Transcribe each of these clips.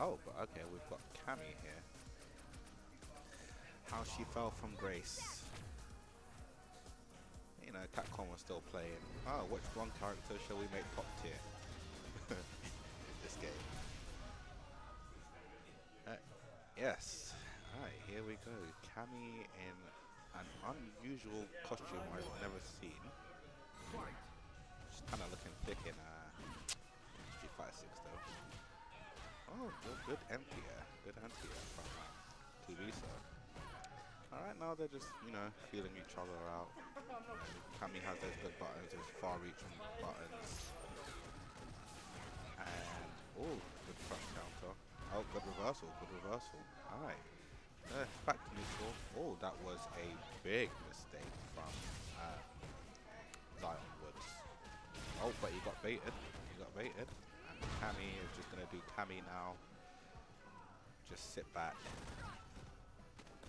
Oh, but okay, we've got Cammy here. How she fell from grace. You know, Capcom was still playing. Oh, which one character shall we make top tier? in this game. Uh, yes. Alright, here we go. Cammy in an unusual costume I've never seen. She's kind of looking thick in uh, Street Fighter 6 though. Oh, good, good anti-air. Good anti-air from uh, Kubisa. Alright, now they're just, you know, feeling each other out. Cammy has those good buttons, those far-reaching buttons. And, oh, good front counter. Oh, good reversal, good reversal. Alright. Uh, back to neutral. Oh, that was a big mistake from uh, Zion Woods. Oh, but he got baited. He got baited. Cammy is just going to do Cammy now. Just sit back.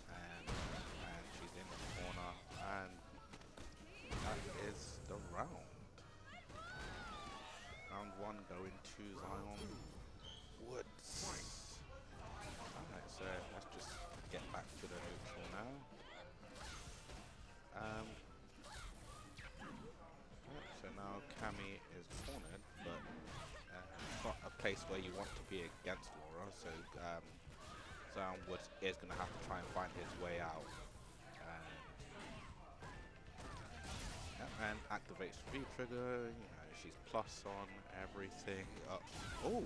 And, and she's in the corner. And that is the round. Round one going to Zion Woods. Alright, so place where you want to be against Laura, so um, Zion Woods is going to have to try and find his way out. and activates V trigger, you know, she's plus on everything. Uh, oh,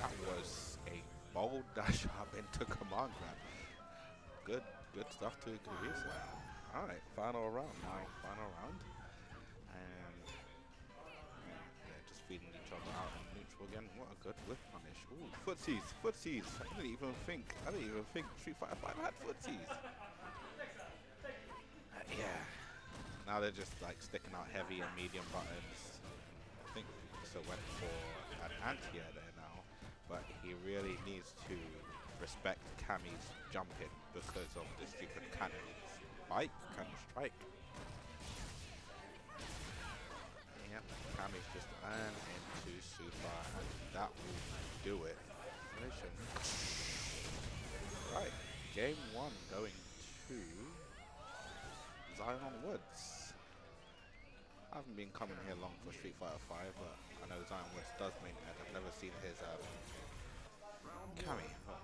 that was a bold dash up into command grab. Good, good stuff to Kubisa. Alright, final round now, final round. And they're just feeding each other out neutral again. What a good whiff punish. Ooh, footsies, footsies. I didn't even think, I didn't even think Street Fighter 5 had footsies. Uh, yeah. Now they're just like sticking out heavy and medium buttons. I think so went for an anti-air there now, but he really needs to respect Cammy's jumping because of the stupid cannon spike, cannon strike. Cammy's just an into super and that will do it. Right, game one going to Zion Woods. I haven't been coming here long for Street Fighter 5, but I know Zion Woods does mean that I've never seen his um, Cammy. Oh,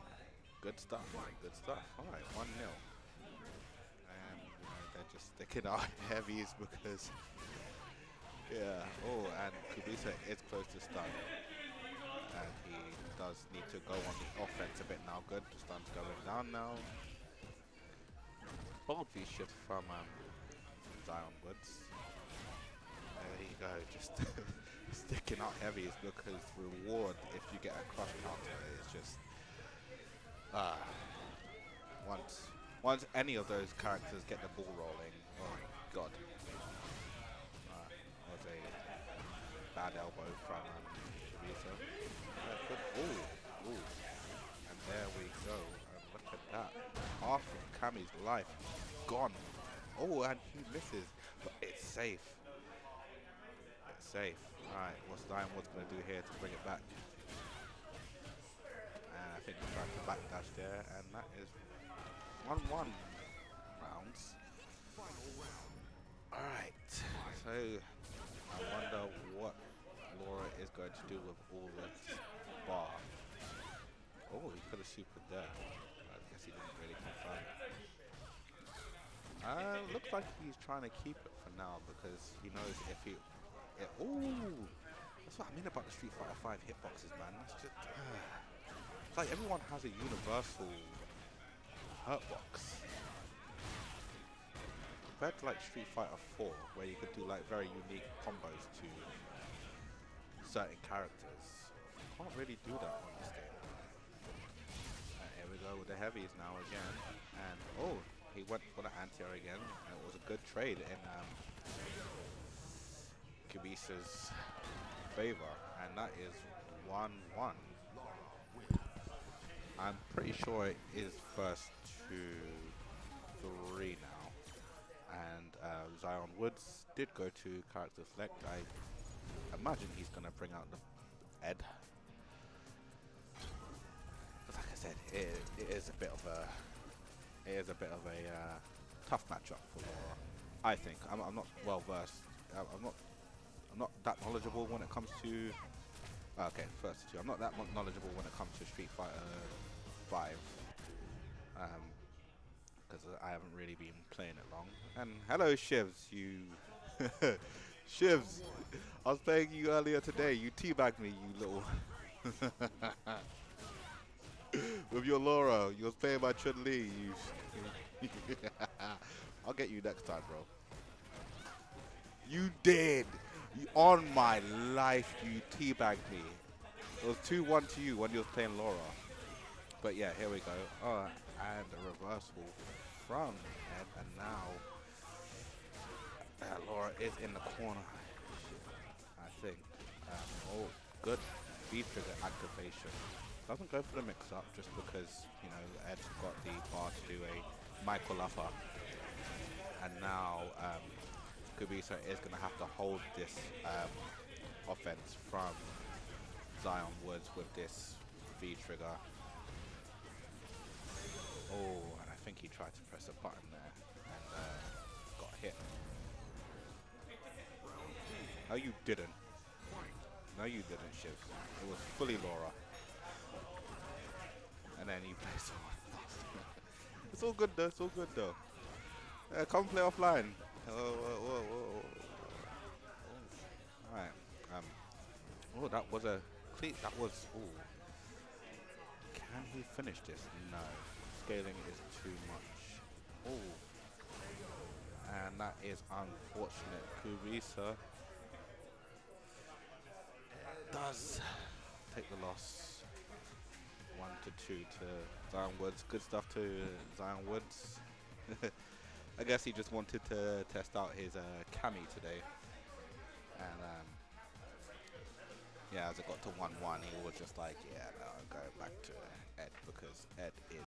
good stuff, good stuff. Alright, 1 0. And you know, they're just sticking out heavies because, yeah. Oh, and Kubisa is close to stun. And he does need to go on the offense a bit now. Good, the stun's going down now bold V shift from um, Zion Woods. There you go, just sticking out heavy is because reward if you get a crush counter is just uh, once once any of those characters get the ball rolling, oh god. Uh, was a bad elbow from um, Kubisa. Uh, ooh, ooh. And there we go. And Look at that. Half of Cammy's life gone. Oh, and he misses. But it's safe. It's safe. Alright, what's Zion Woods going to do here to bring it back? And I think he's trying to backdash there. And that is 1-1 rounds. Alright. Is going to do with all this bar. Oh, he could have supered there guess he didn't really confirm. Uh, looks like he's trying to keep it for now because he knows if he... oh, that's what I mean about the Street Fighter 5 hitboxes, man. That's just... Uh, it's like everyone has a universal hurtbox. Compared to like Street Fighter 4, where you could do like very unique combos to certain characters. Can't really do that on this game Here we go with the heavies now again. And, oh, he went for the anti-air again. And it was a good trade in um, Kubisa's favor. And that is 1-1. I'm pretty sure it is first to three now. And uh, Zion Woods did go to character select. I imagine he's going to bring out the Ed is a bit of a it is a bit of a uh, tough matchup for Laura. I think I'm, I'm not well versed. I'm not I'm not that knowledgeable when it comes to. Okay, first two. I'm not that knowledgeable when it comes to Street Fighter Five, because I haven't really been playing it long. And hello, Shivs, you. Shivs, I was playing you earlier today. You teabagged me, you little. With your Laura, you was playing by Chun Li. You. I'll get you next time, bro. You did. You, on my life, you teabagged me. It was 2-1 to you when you was playing Laura. But yeah, here we go. Oh, and a reversal from and now uh, Laura is in the corner. I think. Um, oh, good V trigger activation. Doesn't go for the mix-up just because you know Ed's got the bar to do a Psycho Upper, and now um, Kubisa is going to have to hold this um, offense from Zion Woods with this V trigger. Oh, and I think he tried to press a button there and uh, got hit. No, you didn't. No, you didn't, Shiv. It was fully Laura. And then he plays it's all good though, it's all good though. Uh, come play offline. Oh, whoa, whoa, whoa, whoa. Alright. Um, oh, that was a cle That was. Ooh. Can he finish this? No. Scaling is too much. Oh. And that is unfortunate. Kubisa does take the loss. One to two to Zion Woods. Good stuff to Zion Woods. I guess he just wanted to test out his uh, Cammy today. And um, yeah, as it got to 1-1, he was just like, yeah, no, I'll go back to Ed because Ed is